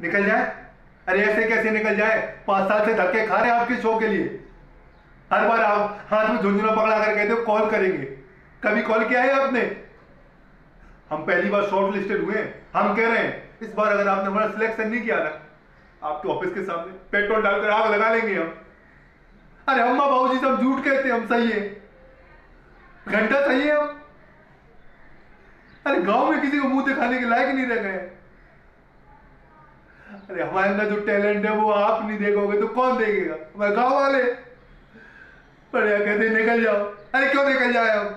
निकल जाए। अरे ऐसे कैसे निकल जाए? पाँच साल से धक्के खा रहे आपके शो के लिए। हर बार आप हाथ में झुंझुना पकड़ा कर कहते हो, कॉल करेंगे। कभी कॉल किया है आपने? हम पहली बार शॉर्ट लिस्टेड हुए हम कह रहे हैं, इस बार अगर आपने हमारा सिलेक्शन नहीं किया ना आपके ऑफ़िस के सामने पेट्रोल डालकर आग लगा लेंगे हम। अरे अम्मा बाबू जी से हम झूठ कहते हैं, हम सही है। घंटा सही है हम। अरे गाँव में किसी को मुँह दिखाने के लायक नहीं रह गए अरे हमारे अंदर जो टैलेंट है वो आप नहीं देखोगे तो कौन देखेगा? हमारे गाँव वाले। बढ़िया, कहते निकल जाओ। अरे क्यों निकल जाए हम?